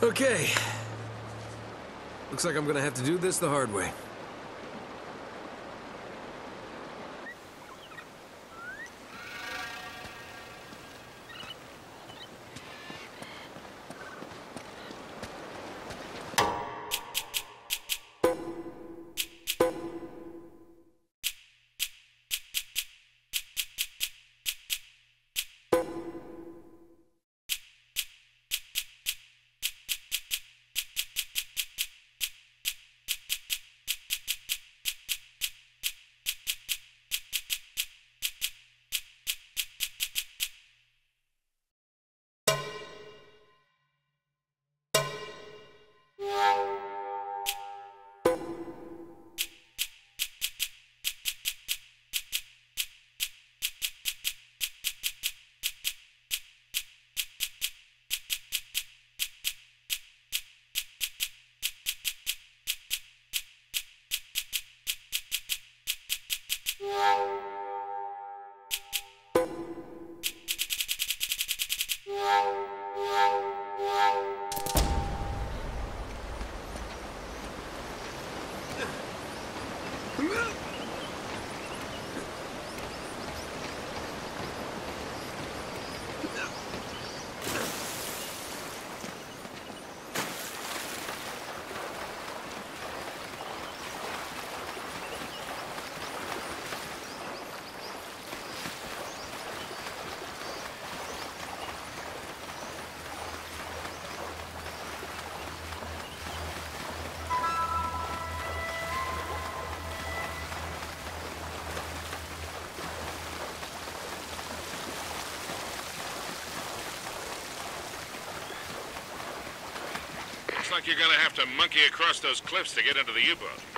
Okay. Looks like I'm gonna have to do this the hard way. Like you're gonna have to monkey across those cliffs to get into the U-boat.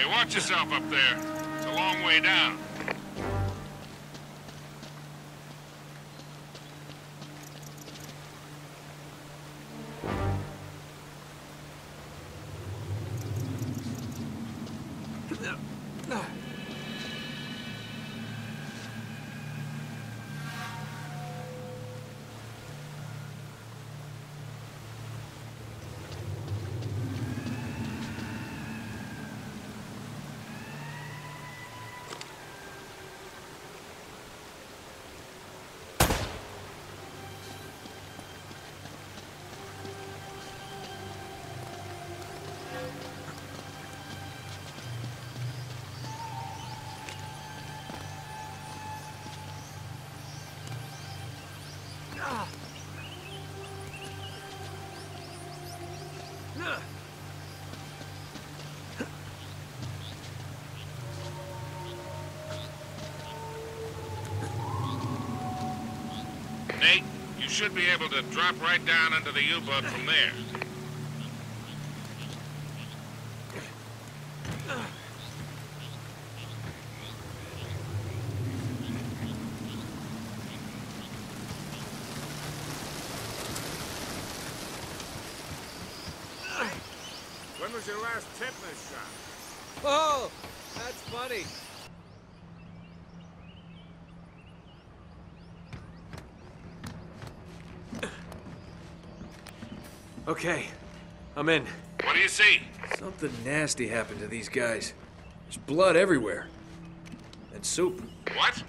Hey, watch yourself up there. It's a long way down. You should be able to drop right down into the U-boat from there. When was your last tetanus shot? Oh, that's funny. Okay, I'm in. What do you see? Something nasty happened to these guys. There's blood everywhere. And soup. What?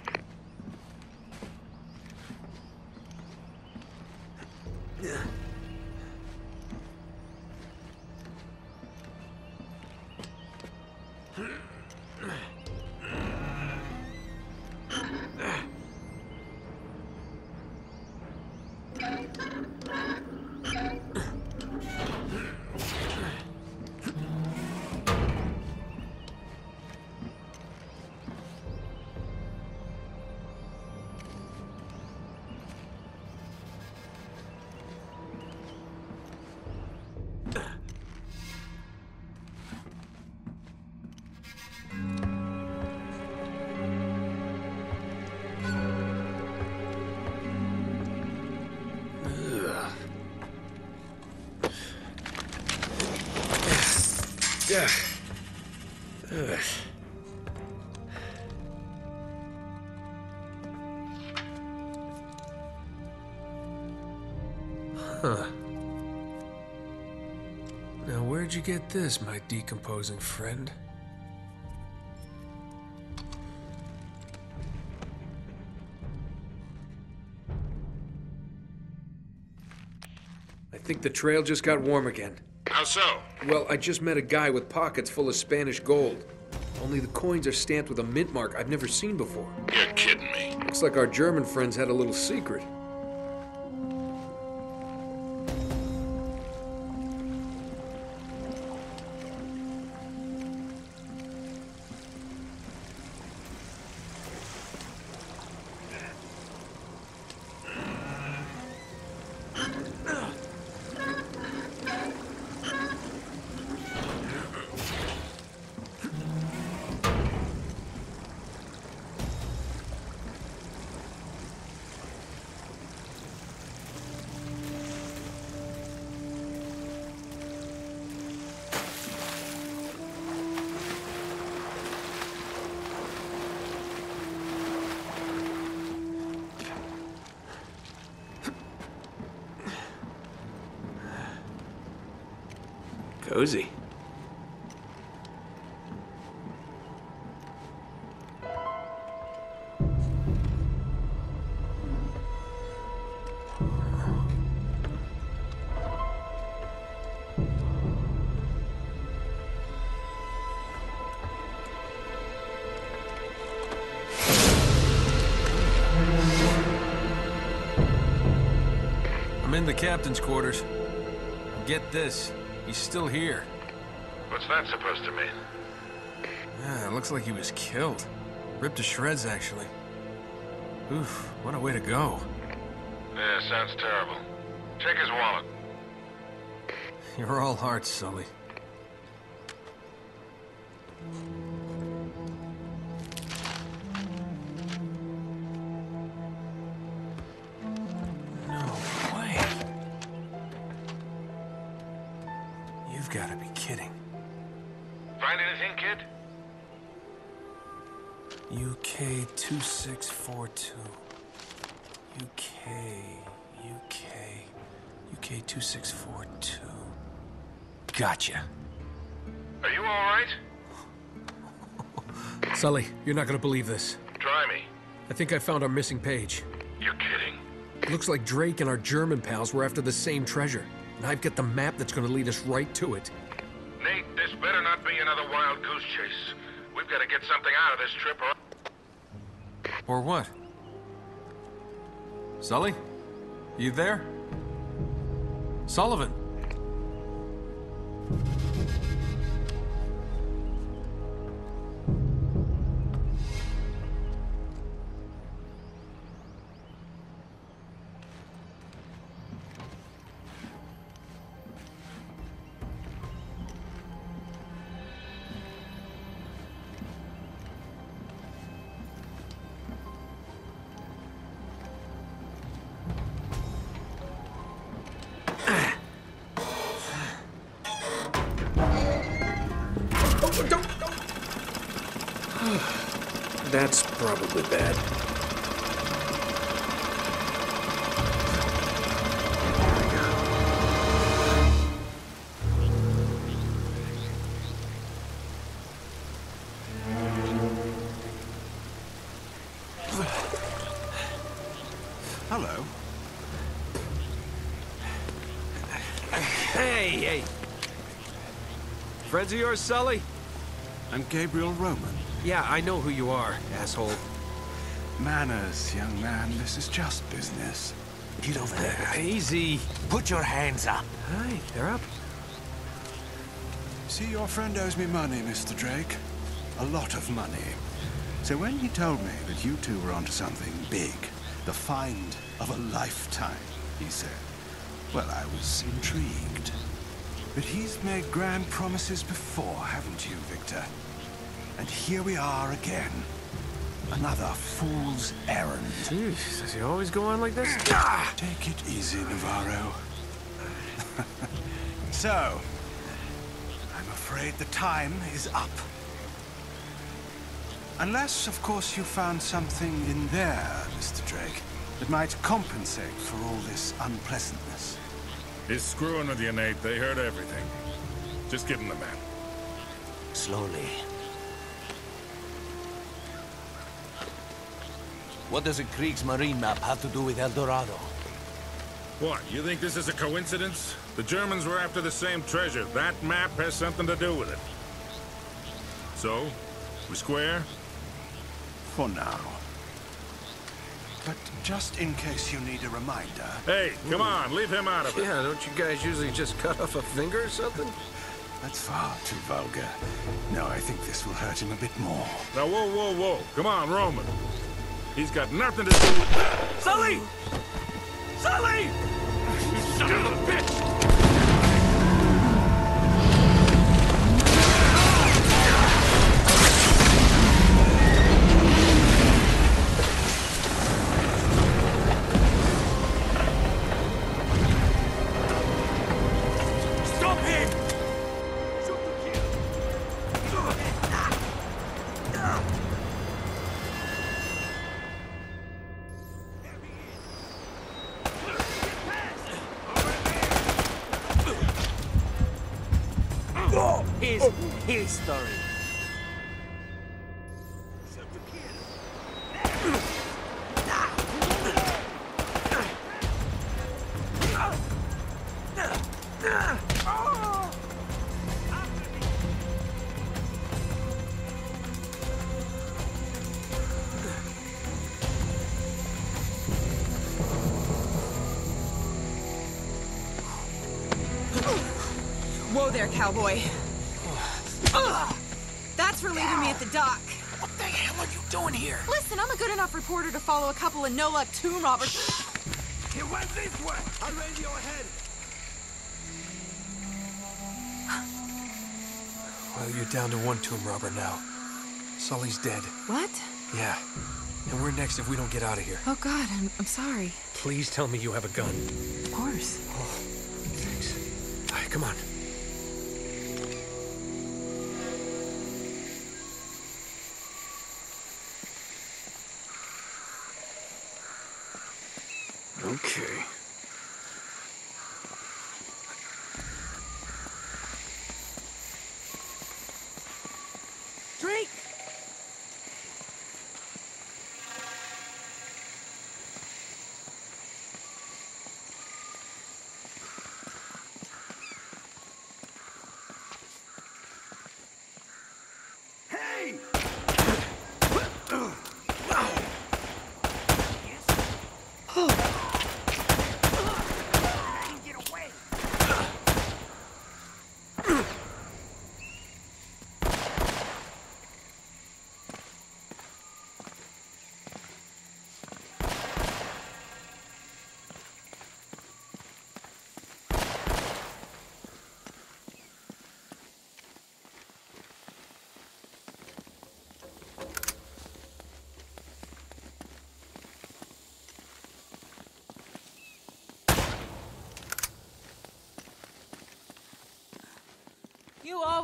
Huh. Now, where'd you get this, my decomposing friend? I think the trail just got warm again. How so? Well, I just met a guy with pockets full of Spanish gold. Only the coins are stamped with a mint mark I've never seen before. You're kidding me. Looks like our German friends had a little secret. Cozy. I'm in the captain's quarters. Get this, he's still here. What's that supposed to mean? Yeah, it looks like he was killed. Ripped to shreds, actually. Oof, what a way to go. Yeah, sounds terrible. Check his wallet. You're all hearts, Sully. UK 2642. UK, UK, UK 2642. Gotcha. Are you all right? Sully, you're not gonna believe this. Try me. I think I found our missing page. You're kidding. It looks like Drake and our German pals were after the same treasure. And I've got the map that's gonna lead us right to it. Nate, this better not be another wild goose chase. We've got to get something out of this trip or... Or what? Sully? You there? Sullivan? That's probably bad. Hello. Hey, hey! Friends of yours, Sully? I'm Gabriel Roman. Yeah, I know who you are, asshole. Manners, young man. This is just business. Get over there. Easy. Put your hands up. Hi, they're up. See, your friend owes me money, Mr. Drake. A lot of money. So when he told me that you two were onto something big, the find of a lifetime, he said, well, I was intrigued. But he's made grand promises before, haven't you, Victor? And here we are again. Another fool's errand. Jeez, does he always go on like this? Ah! Take it easy, Navarro. so, I'm afraid the time is up. Unless, of course, you found something in there, Mr. Drake, that might compensate for all this unpleasantness. He's screwing with you, Nate. They heard everything. Just give him the map. Slowly. What does a Kriegsmarine map have to do with El Dorado? What, you think this is a coincidence? The Germans were after the same treasure. That map has something to do with it. So, we square? For now. But just in case you need a reminder, Hey, come on, leave him out of it. Yeah, don't you guys usually just cut off a finger or something? that's far too vulgar. No, I think this will hurt him a bit more. Now, whoa, whoa, whoa. Come on, Roman. He's got nothing to do with... Sully! Sully! You son of a bitch! Whoa there, cowboy. Ugh. That's for leaving me at the dock. What the hell are you doing here? Listen, I'm a good enough reporter to follow a couple of no-luck tomb robbers. He went this way! I'll radio ahead! Well, you're down to one tomb robber now. Sully's dead. What? Yeah. And we're next if we don't get out of here. Oh God, I'm, I'm sorry. Please tell me you have a gun. Of course. Oh, thanks. All right, come on. Okay. Drake!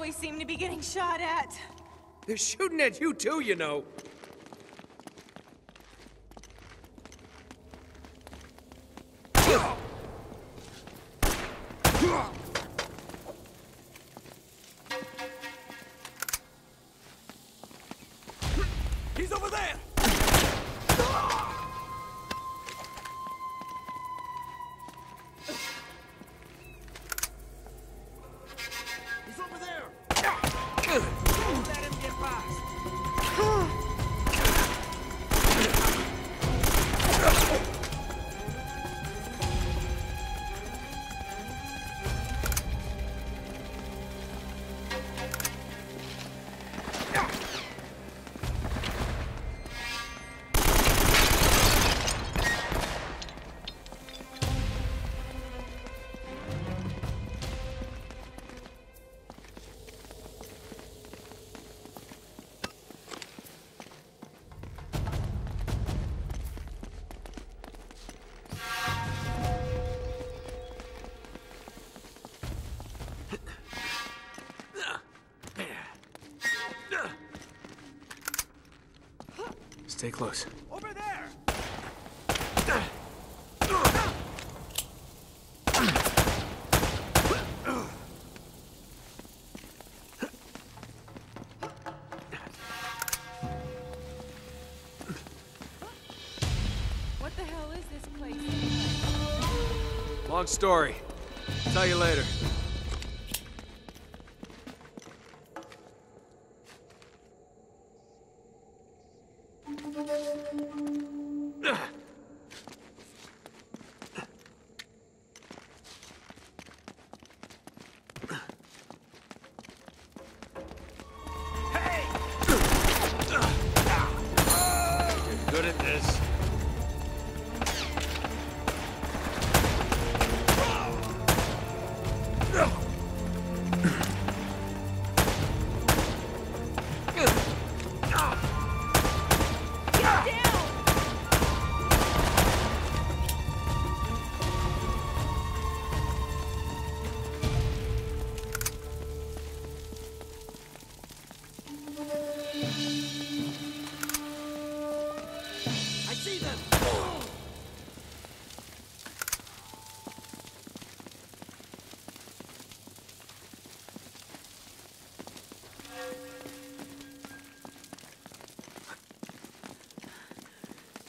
You always seem to be getting shot at. They're shooting at you too, you know. He's Stay close. Over there! What the hell is this place? Long story. Tell you later.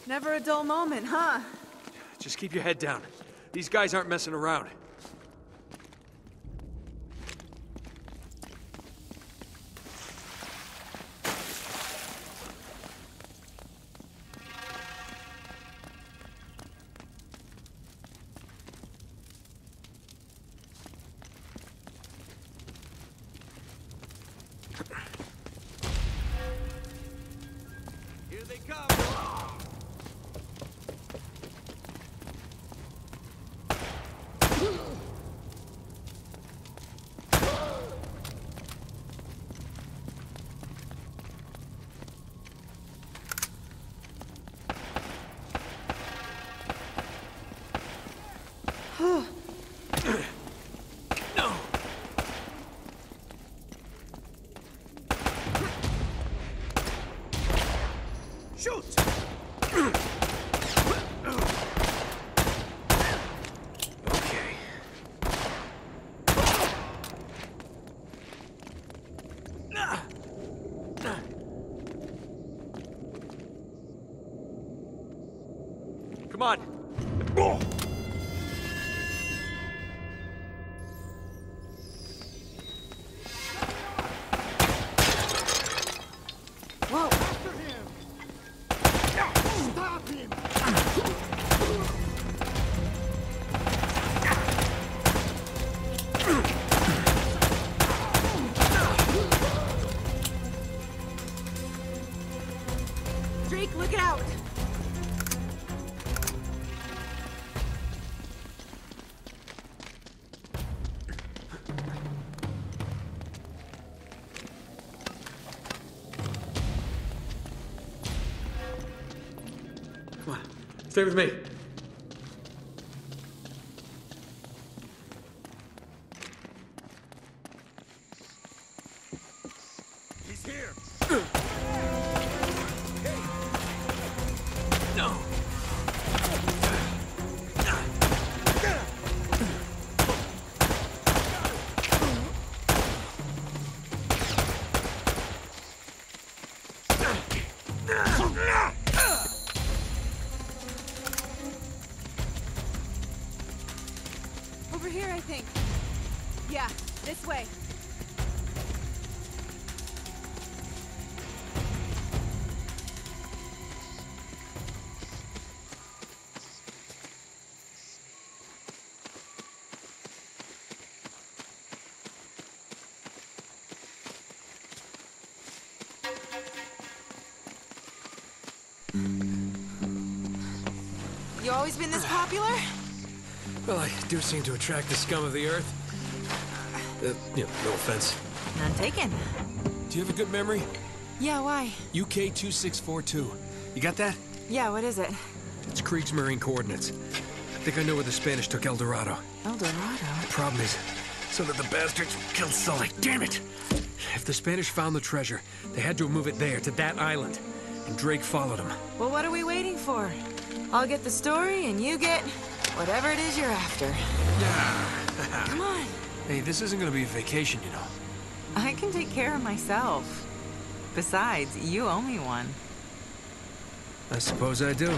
Never a dull moment, huh? Just keep your head down. These guys aren't messing around. Here they come! Shoot! Drake, look out! Come on. Stay with me. Over here, I think. Yeah, this way. Seem to attract the scum of the earth. Uh, you know, no offense. None taken. Do you have a good memory? Yeah, why? UK 2642. You got that? Yeah, what is it? It's Kriegsmarine coordinates. I think I know where the Spanish took El Dorado. El Dorado. The problem is, so that the bastards killed Sully. Damn it! If the Spanish found the treasure, they had to move it there, to that island. And Drake followed them. Well, what are we waiting for? I'll get the story, and you get whatever it is you're after. Come on. Hey, this isn't gonna be a vacation, you know. I can take care of myself. Besides, you owe me one. I suppose I do.